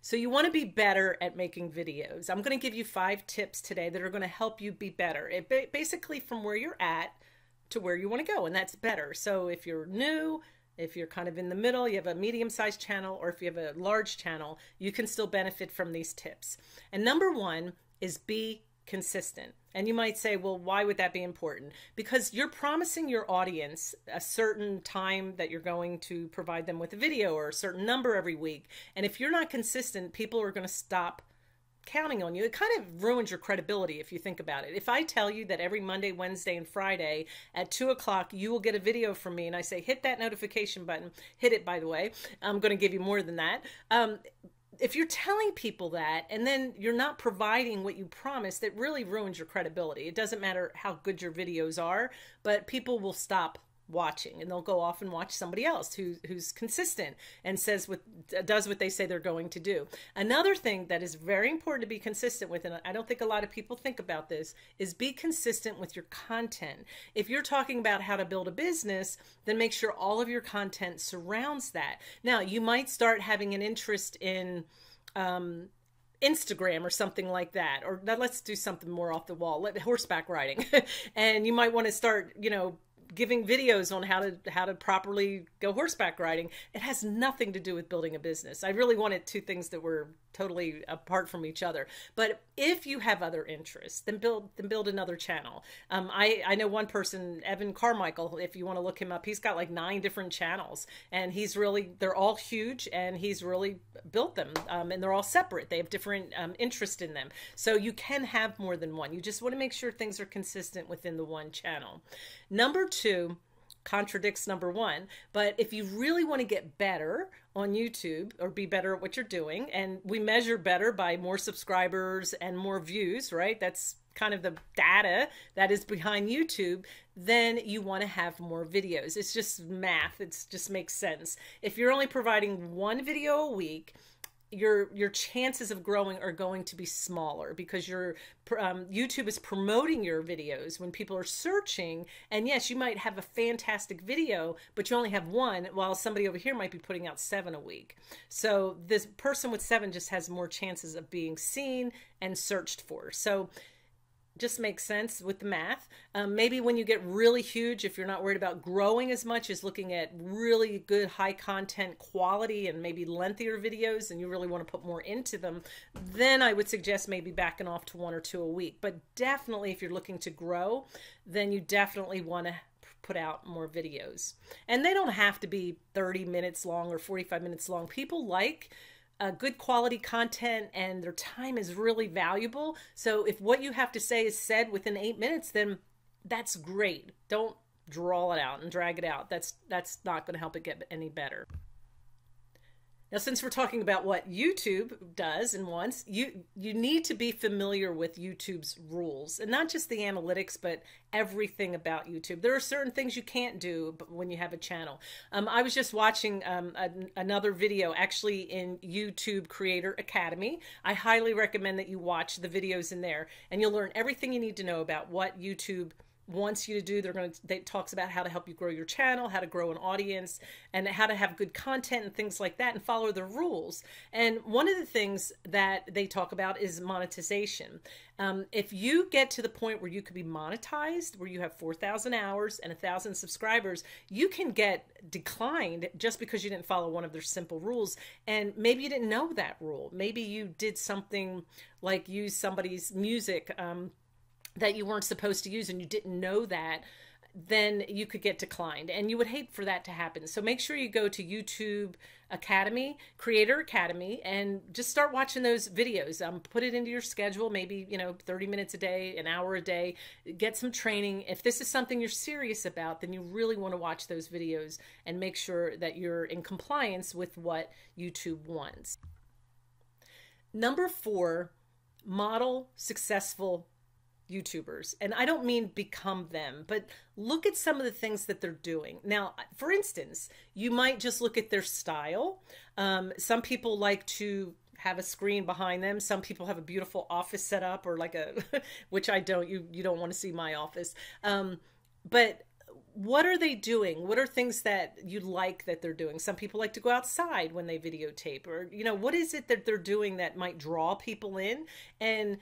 So you want to be better at making videos. I'm going to give you five tips today that are going to help you be better. It basically from where you're at to where you want to go, and that's better. So if you're new, if you're kind of in the middle, you have a medium sized channel, or if you have a large channel, you can still benefit from these tips. And number one is be consistent. And you might say, well, why would that be important? Because you're promising your audience a certain time that you're going to provide them with a video or a certain number every week. And if you're not consistent, people are going to stop counting on you. It kind of ruins your credibility if you think about it. If I tell you that every Monday, Wednesday, and Friday at two o'clock you will get a video from me, and I say hit that notification button, hit it by the way. I'm going to give you more than that. Um, if you're telling people that and then you're not providing what you promised, it really ruins your credibility. It doesn't matter how good your videos are, but people will stop watching and they'll go off and watch somebody else who who's consistent and says what does what they say they're going to do. Another thing that is very important to be consistent with and I don't think a lot of people think about this is be consistent with your content. If you're talking about how to build a business, then make sure all of your content surrounds that. Now, you might start having an interest in um, Instagram or something like that, or let's do something more off the wall, let horseback riding, and you might want to start, you know, giving videos on how to how to properly go horseback riding. It has nothing to do with building a business. I really wanted two things that were totally apart from each other. But if you have other interests then build then build another channel. Um, i i know one person evan carmichael if you want to look him up he's got like nine different channels. And he's really they're all huge and he's really built them um, and they're all separate. They have different um, interest in them. So you can have more than one. You just want to make sure things are consistent within the one channel. Number two contradicts number one. But if you really want to get better on YouTube or be better at what you're doing, and we measure better by more subscribers and more views, right? That's kind of the data that is behind YouTube, then you want to have more videos. It's just math. It just makes sense. If you're only providing one video a week, your your chances of growing are going to be smaller because your um, YouTube is promoting your videos when people are searching. And yes, you might have a fantastic video, but you only have one, while somebody over here might be putting out seven a week. So this person with seven just has more chances of being seen and searched for. So just makes sense with the math. Um, maybe when you get really huge, if you're not worried about growing as much as looking at really good high content quality and maybe lengthier videos and you really want to put more into them, then I would suggest maybe backing off to one or two a week. But definitely if you're looking to grow, then you definitely want to put out more videos. And they don't have to be 30 minutes long or 45 minutes long. People like uh, good quality content and their time is really valuable. So if what you have to say is said within eight minutes, then that's great. Don't draw it out and drag it out. That's that's not going to help it get any better. Now, since we're talking about what YouTube does and wants, you you need to be familiar with YouTube's rules, and not just the analytics, but everything about YouTube. There are certain things you can't do when you have a channel. Um, I was just watching um, a, another video, actually in YouTube Creator Academy. I highly recommend that you watch the videos in there, and you'll learn everything you need to know about what YouTube wants you to do. They're going to, they talks about how to help you grow your channel, how to grow an audience, and how to have good content and things like that and follow the rules. And one of the things that they talk about is monetization. Um, if you get to the point where you could be monetized, where you have 4,000 hours and a thousand subscribers, you can get declined just because you didn't follow one of their simple rules. And maybe you didn't know that rule. Maybe you did something like use somebody's music, um, that you weren't supposed to use and you didn't know that, then you could get declined. And you would hate for that to happen. So make sure you go to YouTube Academy, Creator Academy, and just start watching those videos. Um, put it into your schedule, maybe, you know, 30 minutes a day, an hour a day. Get some training. If this is something you're serious about, then you really want to watch those videos and make sure that you're in compliance with what YouTube wants. Number four, model successful YouTubers. And I don't mean become them, but look at some of the things that they're doing. Now, for instance, you might just look at their style. Um, some people like to have a screen behind them. Some people have a beautiful office set up or like a, which I don't, you, you don't want to see my office. Um, but what are they doing? What are things that you like that they're doing? Some people like to go outside when they videotape, or, you know, what is it that they're doing that might draw people in? And,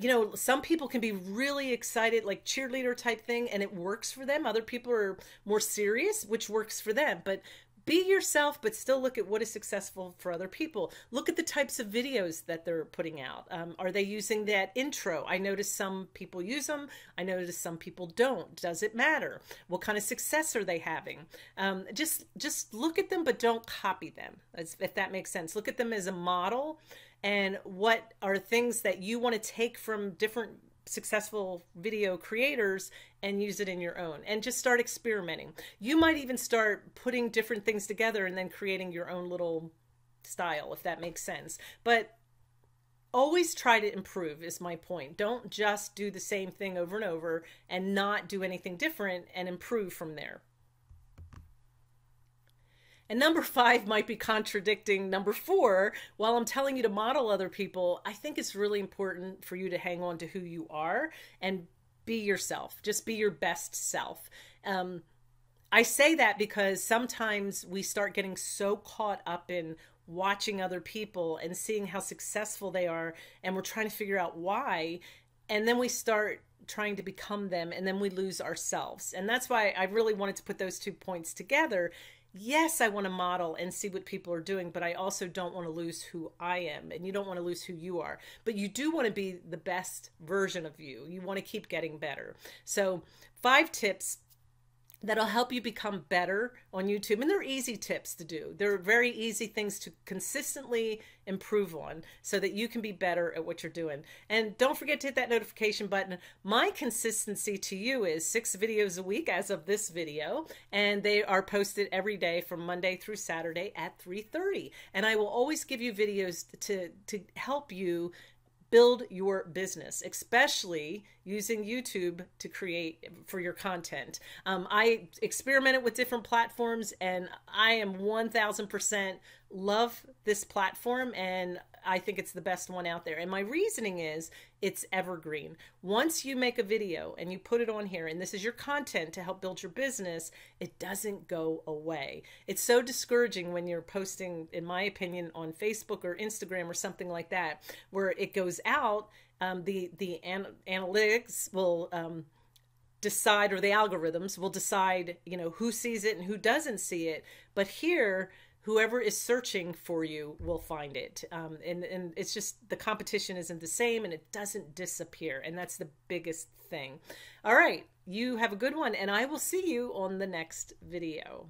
you know, some people can be really excited, like cheerleader type thing, and it works for them. Other people are more serious, which works for them. But be yourself, but still look at what is successful for other people. Look at the types of videos that they're putting out. Um, are they using that intro? I notice some people use them. I notice some people don't. Does it matter? What kind of success are they having? Um, just just look at them, but don't copy them. If that makes sense. Look at them as a model and what are things that you want to take from different successful video creators and use it in your own and just start experimenting. You might even start putting different things together and then creating your own little style, if that makes sense. But always try to improve, is my point. Don't just do the same thing over and over and not do anything different and improve from there. And number five might be contradicting number four. While I'm telling you to model other people, I think it's really important for you to hang on to who you are and be yourself. Just be your best self. Um, I say that because sometimes we start getting so caught up in watching other people and seeing how successful they are, and we're trying to figure out why. And then we start trying to become them, and then we lose ourselves. And that's why I really wanted to put those two points together yes, I want to model and see what people are doing, but I also don't want to lose who I am. And you don't want to lose who you are. But you do want to be the best version of you. You want to keep getting better. So, five tips that'll help you become better on YouTube. And they're easy tips to do. They're very easy things to consistently improve on so that you can be better at what you're doing. And don't forget to hit that notification button. My consistency to you is six videos a week as of this video, and they are posted every day from Monday through Saturday at 3:30. And I will always give you videos to to help you build your business, especially using YouTube to create for your content. Um, I experimented with different platforms and I am 1000% love this platform and I think it's the best one out there. And my reasoning is it's evergreen. Once you make a video and you put it on here and this is your content to help build your business, it doesn't go away. It's so discouraging when you're posting, in my opinion, on Facebook or Instagram or something like that, where it goes out, um, the, the an- analytics will, um, decide or the algorithms will decide you know who sees it and who doesn't see it but here whoever is searching for you will find it. Um, and, and it's just the competition isn't the same and it doesn't disappear. And that's the biggest thing. All right. You have a good one, and I will see you on the next video.